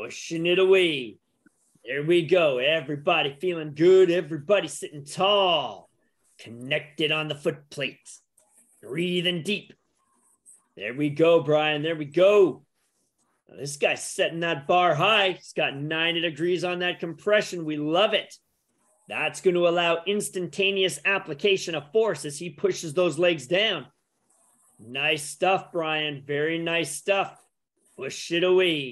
pushing it away. There we go. Everybody feeling good. Everybody sitting tall, connected on the foot plate, breathing deep. There we go, Bryan. There we go. Now, this guy's setting that bar high. He's got 90 degrees on that compression. We love it. That's going to allow instantaneous application of force as he pushes those legs down. Nice stuff, Bryan. Very nice stuff. Push it away.